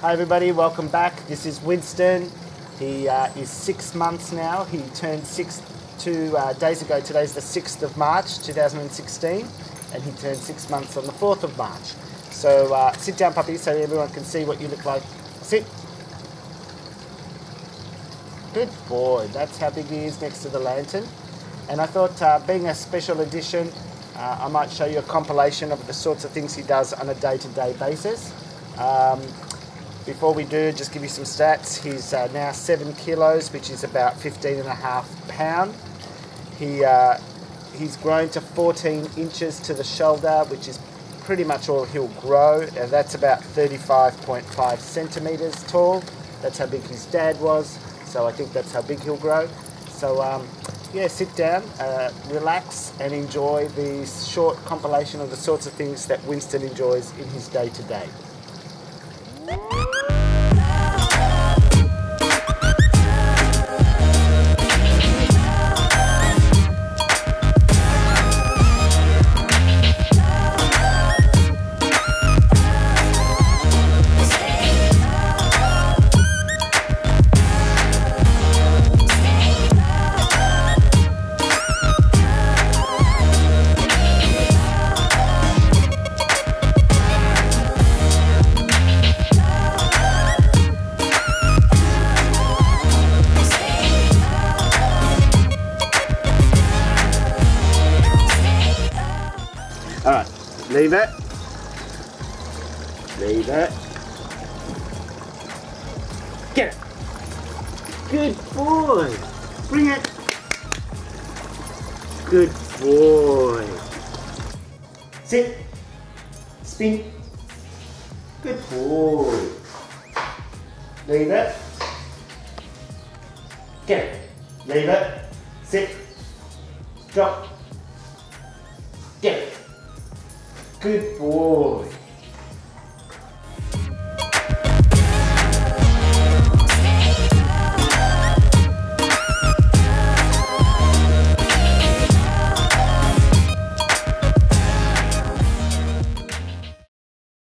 Hi everybody, welcome back. This is Winston. He uh, is six months now. He turned six two uh, days ago. Today's the 6th of March 2016 and he turned six months on the 4th of March. So uh, sit down puppy so everyone can see what you look like. Sit. Good boy, that's how big he is next to the lantern. And I thought uh, being a special edition, uh, I might show you a compilation of the sorts of things he does on a day-to-day basis. Um, before we do, just give you some stats. He's uh, now seven kilos, which is about 15 and a half pound. He, uh, he's grown to 14 inches to the shoulder, which is pretty much all he'll grow. And that's about 35.5 centimeters tall. That's how big his dad was. So I think that's how big he'll grow. So um, yeah, sit down, uh, relax, and enjoy the short compilation of the sorts of things that Winston enjoys in his day to day. All right, leave it. Leave it. Get it. Good boy. Bring it. Good boy. Sit. Spin. Good boy. Leave it. Get it. Leave it. Sit. Drop. Get it. Good boy.